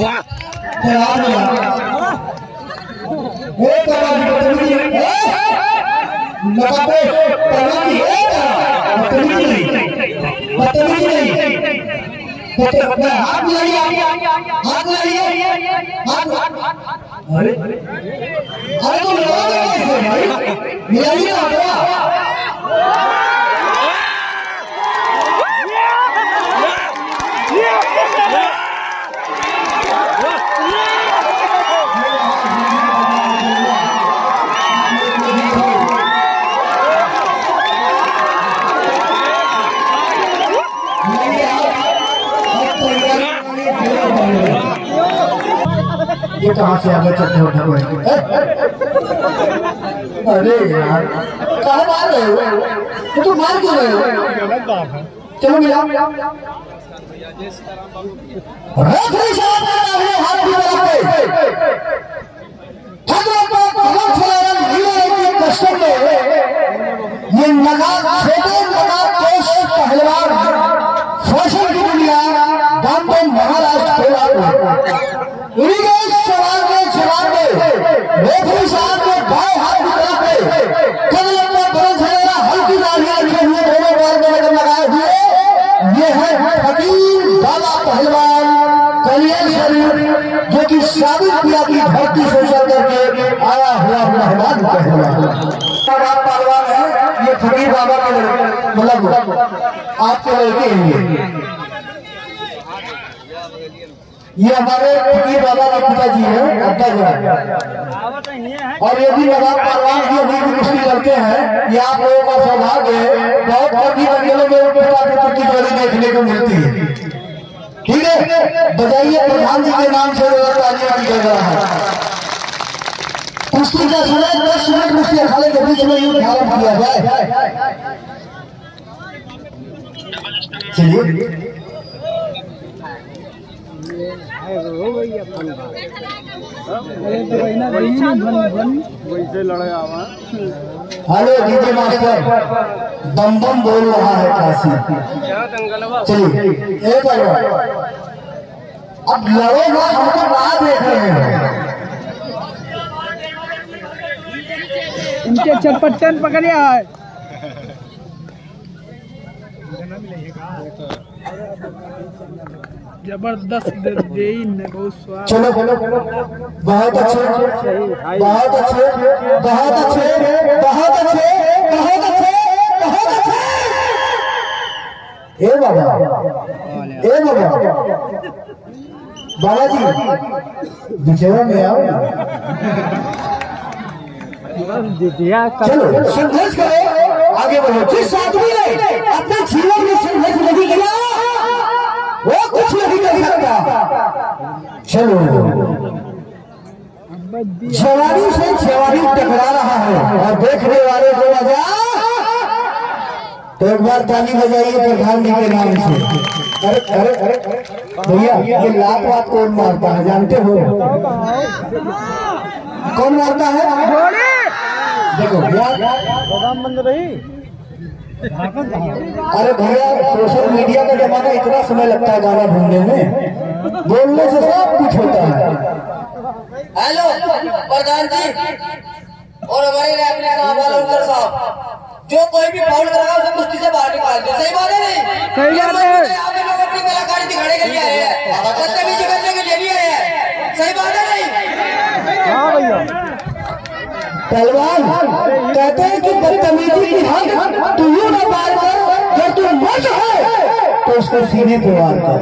वाह। अरे अरे तो लगा भाई मिलाइए कहाँ से आगे चलते हो उठा अरे यार, कहाँ मार रहे हो? तो तुम मार क्यों रहे हो? चलो मिलाओ। रख रही साहब हर की तरफ़ पे। कल अपना बरस है हल्की दाढ़ी रखे हुए दोनों बार में नज़र लगाए हुए। ये है फकीर पहलवान कलिया शरीफ जो कि साबित किया पहलवान। है, ये फकीर बाबा के मतलब आपके लड़के हैं ये हमारे फकीर बाबा के पिताजी हैं अड्डा जी और ये भी नवाब पहलवान की अभी भी कुश्ती करते हैं ये आप लोगों का सौभाग्य है बहुत कभी मंजिलों में पुत्र की जोड़ी देखने को मिलती है। ठीक है? बजाइए प्रधान जी के नाम से तालियाँ कर रहा है। कुश्ती का समय दस मिनट कुश्ती अखाड़े के बीच में यूँ ध्यान किया जाए। चलिए। Hello, DJ master. बम बम बोल रहा है काशी। चलिए, एक बार। अब लड़ो ना, हम तो बाहर देख रहे हैं। इनके चपट्टन पकड़िया है ज़बरदस्त दे दे बहुत स्वाद। चलो चलो बहुत अच्छे बहुत अच्छे बहुत अच्छे बहुत अच्छे बहुत अच्छे बहुत अच्छे। ए बाबा ए बाबा। बाबा जी बिछेवा में आओ। चलो संघर्ष करो आगे बढ़ो। जिस आदमी ने अपने संघर्ष नहीं किया वो कुछ नहीं कर सकता चलो। जवानी से जवानी टकरा रहा है और देखने वाले को मज़ा तो एक बार ताली बजाइए प्रधान जी के नाम से। अरे अरे अरे भैया ये लात वात कौन मारता है जानते हो? कौन मारता है? देखो अरे भैया सोशल मीडिया का जमाना इतना समय लगता है गाना ढूँढने में। बोलने से सब कुछ होता है। हेलो प्रधान जी और हमारे रेफरी साहब। जो कोई भी फाउल करेगा उसे कुश्ती से बाहर निकाल दो। सही बात है नहीं? सही बात है। आप लोग अपनी कलाकारी दिखाने के लिए आए हैं। बदतमीजी करने के लिए नहीं आए हैं। सही बात है नहीं? पहलवान, कहते हैं कि बदतमीजी की हद तू यूँ ना पार कर, जब तू मर्द है तो उसको सीने पे वार कर।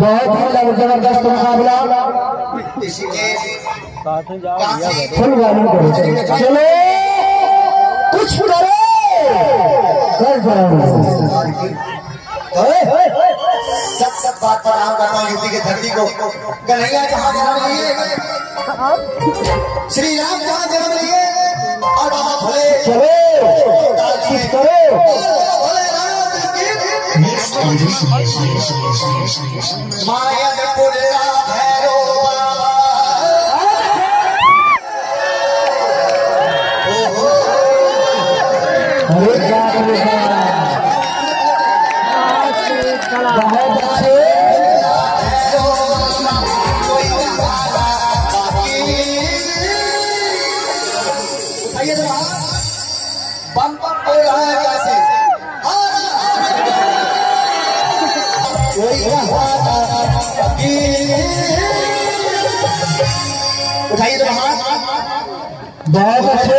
बहुत ही ज़बरदस्त मुकाबला। फुल वाली करो। चलो, कुछ करो। कर जाओ बात पर आम करता हूँ यूपी की धरती को। कन्हैया जहाँ जन्म लिए। श्री राम जहाँ जन्म लिए। और बाबा भोले। चलो। करो। की मायापुर भैरो बाबा। उठाइए तो हाथ बहुत अच्छे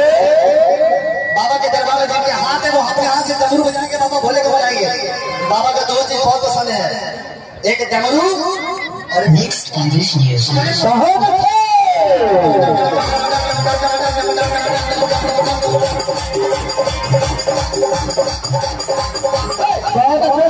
बाबा के दरबार में जिनके हाथ है वो अपने हाथ से डमरू बजा के बाबा भोले को बजाएँगे बाबा का दो चीज़ बहुत पसंद है एक डमरू और एक बहुत अच्छे बहुत अच्छे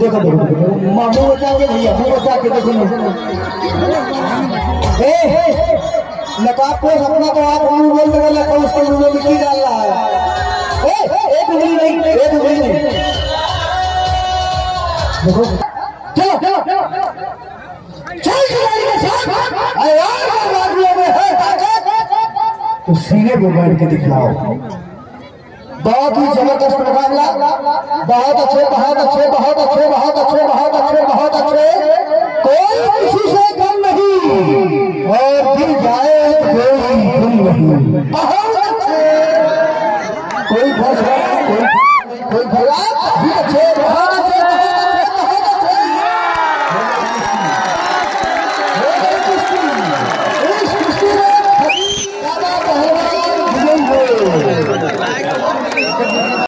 देखो देखो देखो मामू के भैया मुँह बचा के देखो ए को अपना तो आप मुँह बोल कर लगा उसके मुँह में मिट्टी डाल रहा है? ए एक उंगली नहीं, एक उंगली नहीं। देखो। चलो चलो, चल खिलाड़ी के साथ। अयार वादियों में, है तो सीने पे बैठ के दिखलाओ। बहुत ही ज़बरदस्त मुकाबला बहुत अच्छे बहुत अच्छे बहुत अच्छे बहुत अच्छे बहुत अच्छे बहुत अच्छे। कोई किसी से कम नहीं। और दिल जाए कोई दिल नहीं। बहुत अच्छे। कोई फ़र्स्ट कोई कोई